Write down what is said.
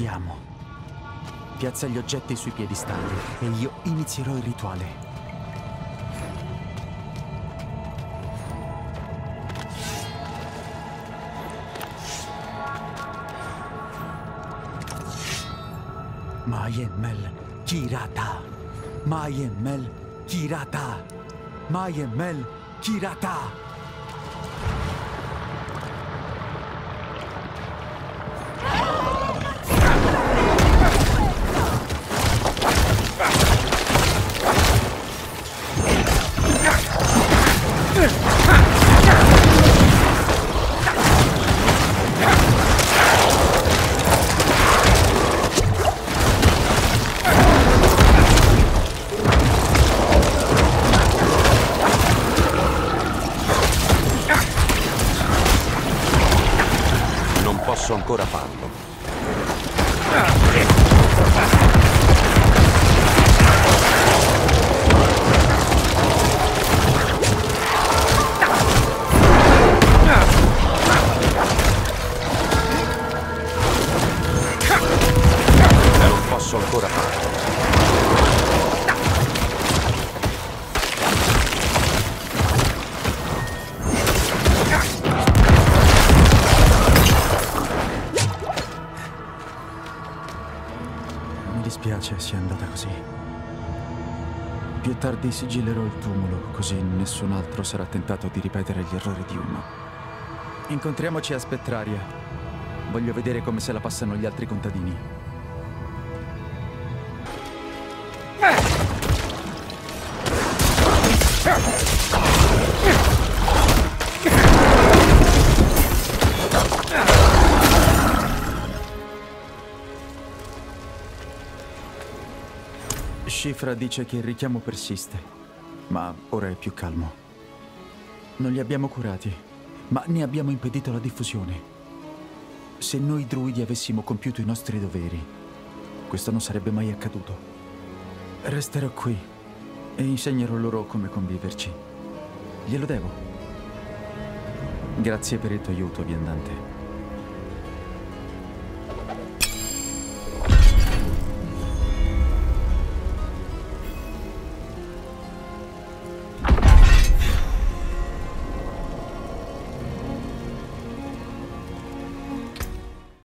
siamo. Piazza gli oggetti sui piedistalli e io inizierò il rituale. Mayemmel Kirata. Mayemmel Kirata. Mayemmel Kirata. Non posso ancora farlo. Dispiace sia andata così. Più tardi sigillerò il tumulo, così nessun altro sarà tentato di ripetere gli errori di uno. Incontriamoci a Spettraria. Voglio vedere come se la passano gli altri contadini. Shifra dice che il richiamo persiste, ma ora è più calmo. Non li abbiamo curati, ma ne abbiamo impedito la diffusione. Se noi druidi avessimo compiuto i nostri doveri, questo non sarebbe mai accaduto. Resterò qui e insegnerò loro come conviverci. Glielo devo. Grazie per il tuo aiuto, viandante.